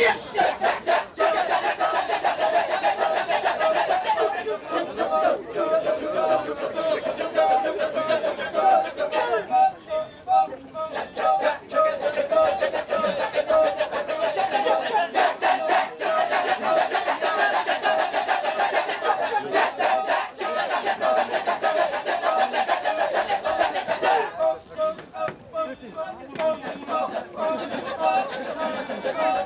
Yeah! 잠깐만 잠깐만 잠깐만 잠깐만